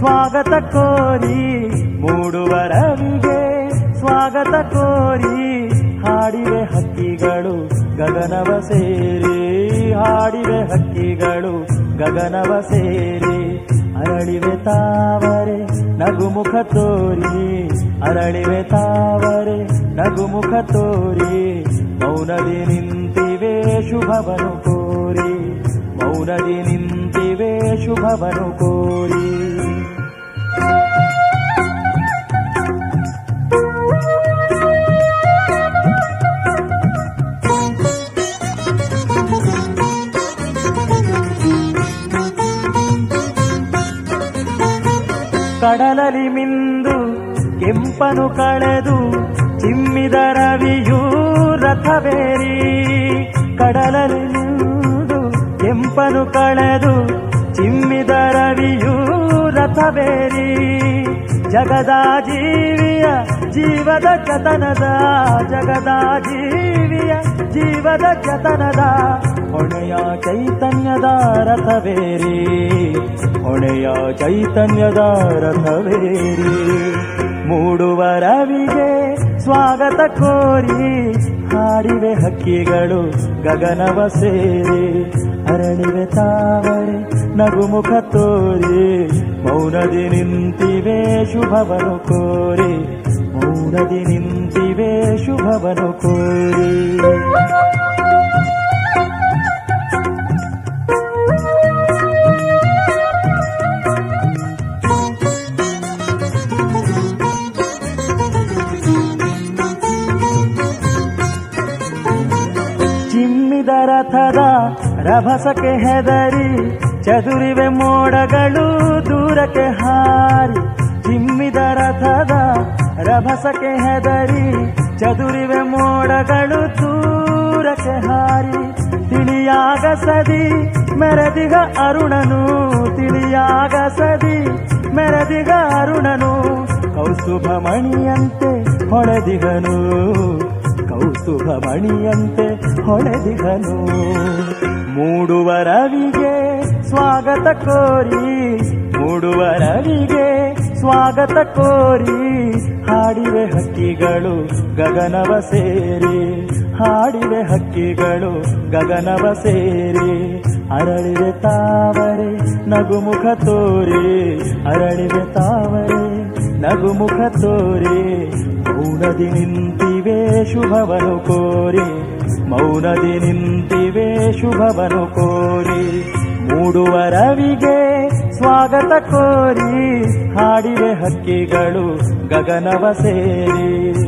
ಸ್ವಾಗತ ಕೋರಿ ಮೂಡುವರವಿಗೆ ಸ್ವಾಗತ ಕೋರಿ ಹಾಡಿವೆ ಹಕ್ಕಿಗಳು ಗಗನವ ಸೇರಿ, ಹಾಡಿವೆ ಹಕ್ಕಿಗಳು ಗಗನವ ಸೇರಿ. ಅರಳಿವೆ ತಾವರೆ ನಗುಮುಖ ತೋರಿ, ಅರಳಿವೆ ತಾವರೆ ನಗುಮುಖ ತೋರಿ. ಮೌನದಿ ನಿಂತಿವೆ ಶುಭವನು ಕೋರಿ, ಮೌನದಿ ನಿಂತಿವೆ ಶುಭವನು ಕೋರಿ. ಕಡಲಲಿ ಮಿಂದು ಕೆಂಪನು ಕಳೆದು ಚಿಮ್ಮಿದ ರವಿಯೂ ರಥವೇರಿ. ಕಡಲಲಿ ಮಿಂದು ಕೆಂಪನು ಕಳೆದು ಚಿಮ್ಮಿದ ರವಿಯೂ ರಥವೇರಿ. ಜಗದ ಜೀವಿಯ ಜೀವದ ಜತನದ, ಜಗದ ಜೀವಿಯ ಜೀವದ ಜತನದ ಹೊಣೆಯ ಚೈತನ್ಯದ ರಥವೇರಿ. ಹೊಣೆಯ ಚೈತನ್ಯದ ರಥವೇರಿ. ಮೂಡುವ ರವಿಗೆ ಸ್ವಾಗತ ಕೋರಿ, ಹಾಡಿವೆ ಹಕ್ಕಿಗಳು ಗಗನವ ಸೇರಿ. ಅರಳಿವೆ ತಾವರೆ ನಗುಮುಖ ತೋರಿ, ಮೌನದಿ ನಿಂತಿವೆ ಶುಭವನು ಕೋರಿ. ಮೌನದಿ ನಿಂತಿವೆ ಶುಭವನು ಕೋರಿ. ರಥದ ರಭಸಕ್ಕೆ ಹೆದರಿ, ಚದುರಿವೆ ಮೋಡಗಳು ದೂರಕ್ಕೆ ಹಾರಿ. ಚಿಮ್ಮಿದ ರಥದ ರಭಸಕ್ಕೆ ಹೆದರಿ, ಚದುರಿವೆ ಮೋಡಗಳು ದೂರಕ್ಕೆ ಹಾರಿ. ತಿಳಿಯಾಗ ಸದಿ ಮೆರೆದಿಗ ಅರುಣನು ತಿಳಿಯಾಗ ಸದಿ ಮೆರೆದಿಗ ಅರುಣನು. ಕೌಸುಭಮಣಿಯಂತೆ ಹೊಳೆದಿಗನು. ಕೌಸ್ತುಭ ಮಣಿಯಂತೆ ಹೊಳೆದಿಗನು ಮೂಡುವ ರವಿಗೆ ಸ್ವಾಗತ ಕೋರಿ, ಮೂಡುವ ರವಿಗೆ ಸ್ವಾಗತ ಕೋರಿ, ಹಾಡಿವೆ ಹಕ್ಕಿಗಳು ಗಗನವ ಸೇರಿ, ಹಾಡಿವೆ ಹಕ್ಕಿಗಳು ಗಗನವ ಸೇರಿ. ಅರಳಿವೆ ತಾವರೆ, ನಗುಮುಖ ತೋರಿ, ಅರಳಿವೆ ತಾವರೆ, ನಗುಮುಖ ತೋರಿ ಮೌನದಿ ನಿಂತಿವೆ ಶುಭವನು ಕೋರಿ. ಮೌನದಿ ನಿಂತಿವೆ ಶುಭವನು ಕೋರಿ. ಮೂಡುವ ರವಿಗೆ ಸ್ವಾಗತ ಕೋರಿ. ಹಾಡಿವೆ ಹಕ್ಕಿಗಳು ಗಗನವ ಸೇರಿ.